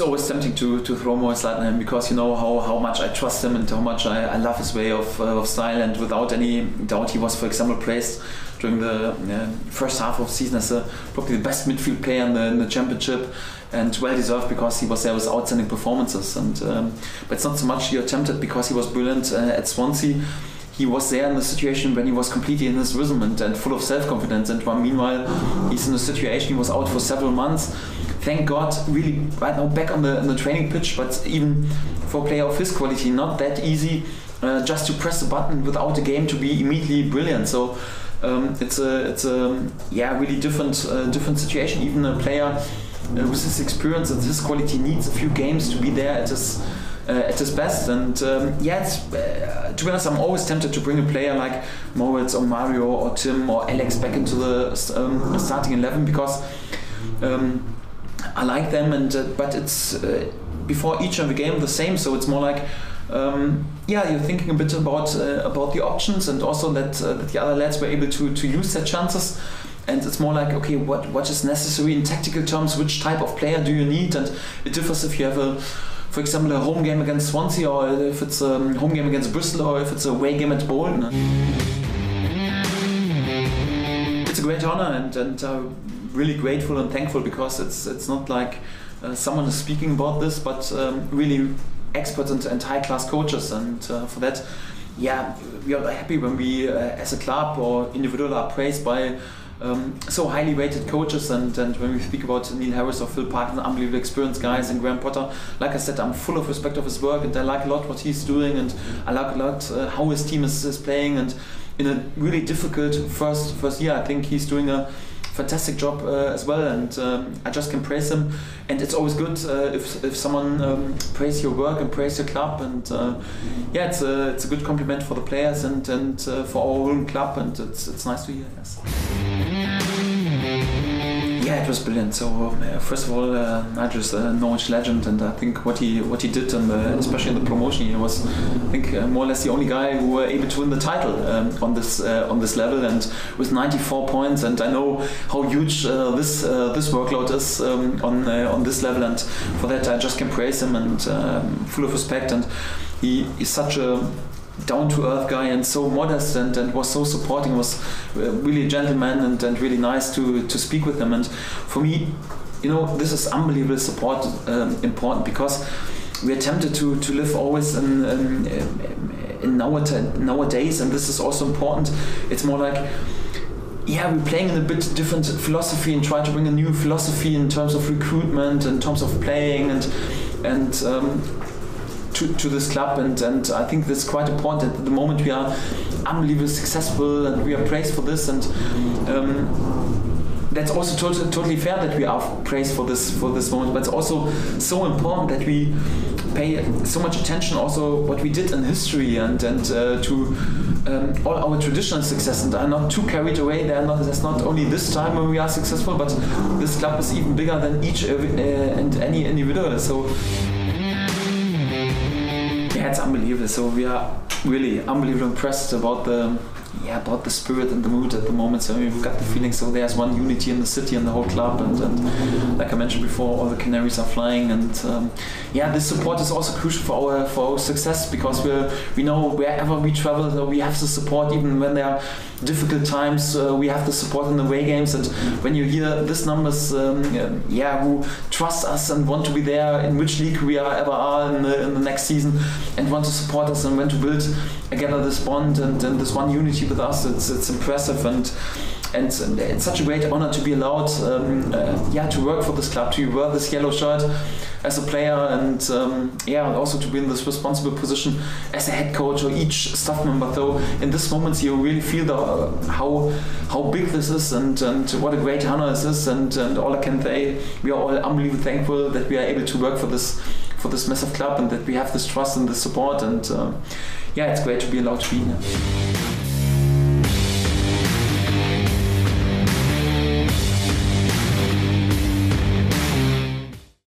always tempting to, to throw more on him because you know how, how much I trust him and how much I, I love his way of, uh, of style. And without any doubt, he was, for example, praised during the uh, first half of the season as a, probably the best midfield player in the, in the championship and well deserved because he was there with outstanding performances. And um, but it's not so much you're tempted because he was brilliant uh, at Swansea. He was there in the situation when he was completely in his rhythm and, and full of self-confidence. And meanwhile, he's in a situation he was out for several months. Thank God, really right now back on the, on the training pitch. But even for a player of his quality, not that easy uh, just to press the button without the game to be immediately brilliant. So. Um, it's a it's a yeah really different uh, different situation. Even a player uh, with his experience and his quality needs a few games to be there at his uh, at his best. And um, yeah, uh, to be honest, I'm always tempted to bring a player like Moritz or Mario or Tim or Alex back into the um, starting eleven because um, I like them. And uh, but it's uh, before each of the game the same, so it's more like. Um, yeah, you're thinking a bit about uh, about the options and also that, uh, that the other lads were able to, to use their chances and it's more like okay what what is necessary in tactical terms which type of player do you need and it differs if you have a for example a home game against Swansea or if it's a home game against Bristol or if it's a away game at Bolton it's a great honor and and uh, really grateful and thankful because it's it's not like uh, someone is speaking about this but um, really experts and, and high class coaches. And uh, for that yeah we are happy when we uh, as a club or individual are praised by um, so highly rated coaches. And, and when we speak about Neil Harris or Phil Parkinson, unbelievable experienced guys and Graham Potter, like I said, I'm full of respect of his work and I like a lot what he's doing and I like a lot uh, how his team is, is playing. And in a really difficult first first year, I think he's doing a fantastic job uh, as well, and um, I just can praise him. And it's always good uh, if, if someone um, praise your work and praise your club, and uh, yeah, it's a it's a good compliment for the players and and for our own club, and it's it's nice to hear. Yes. Yeah, it was brilliant. So uh, first of all, uh, a Norwich legend, and I think what he what he did, the, especially in the promotion, he was, I think, uh, more or less the only guy who were able to win the title um, on this uh, on this level, and with 94 points. And I know how huge this this workload is um, on on this level, and for that I just can praise him and um, full of respect. And he is such a down to earth guy and so modest and, and was so supporting was uh, really a gentleman and, and really nice to, to speak with him. And for me you know this is unbelievable support um, important because we are tempted to, to live always in, in, in nowadays and this is also important. It's more like yeah, we're playing in a bit different philosophy and try to bring a new philosophy in terms of recruitment, in terms of playing, and and um, to, to this club and, and I think this is quite important. At the moment we are unbelievably successful and we are praised for this and um, that's also totally, totally fair that we are praised for this for this moment but it's also so important that we pay so much attention also what we did in history and and uh, to um, all our traditional success and are not too carried away. They are not. There's not only this time when we are successful, but this club is even bigger than each uh, and any individual. So it's unbelievable. So we are really unbelievably impressed about the yeah about the spirit and the mood at the moment. So we've got the feeling. So there's one unity in the city and the whole club, and, and like I mentioned before, all the Canaries are flying, and um, yeah, this support is also crucial for our for our success because we we know wherever we travel, we have the support even when there are difficult times. Uh, we have the support in the away games, and when you hear this numbers, um, yeah, who trust us and want to be there in which league we are ever are in the, in the next season, and want to support us and want to build together this bond and, and this one unity with us, it's it's impressive and and it's such a great honor to be allowed um, uh, yeah to work for this club to wear this yellow shirt as a player and um, yeah also to be in this responsible position as a head coach or each staff member. Though in this moment, you really feel the, uh, how how big this is and, and what a great honor this is. And, and all I can say we are all unbelievably thankful that we are able to work for this for this massive club and that we have this trust and this support. And uh, yeah it's great to be allowed to be here.